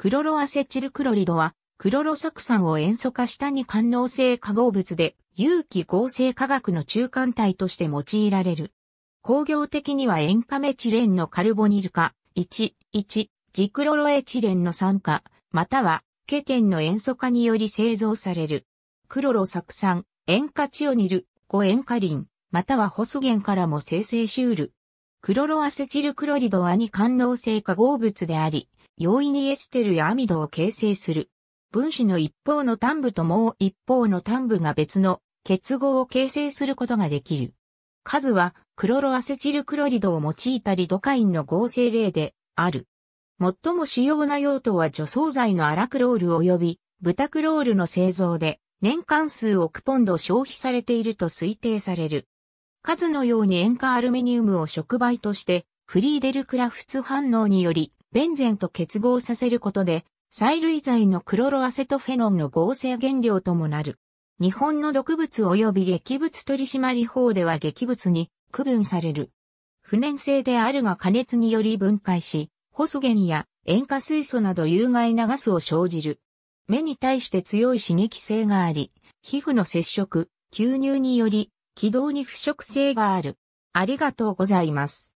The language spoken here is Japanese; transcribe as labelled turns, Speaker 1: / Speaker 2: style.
Speaker 1: クロロアセチルクロリドは、クロロ酢酸を塩素化したに感能性化合物で、有機合成化学の中間体として用いられる。工業的には塩化メチレンのカルボニル化、1、1、ジクロロエチレンの酸化、または、ケテンの塩素化により製造される。クロロ酢酸、塩化チオニル、5塩化リン、またはホスゲンからも生成シュール。クロロアセチルクロリドは二感能性化合物であり、容易にエステルやアミドを形成する。分子の一方の端部ともう一方の端部が別の結合を形成することができる。数はクロロアセチルクロリドを用いたリドカインの合成例である。最も主要な用途は除草剤のアラクロール及びブタクロールの製造で年間数億ポンド消費されていると推定される。数のように塩化アルミニウムを触媒としてフリーデルクラフツ反応によりベンゼンと結合させることで、催涙剤のクロロアセトフェノンの合成原料ともなる。日本の毒物及び劇物取締法では劇物に区分される。不燃性であるが加熱により分解し、ホスゲンや塩化水素など有害なガスを生じる。目に対して強い刺激性があり、皮膚の接触、吸入により、気道に腐食性がある。ありがとうございます。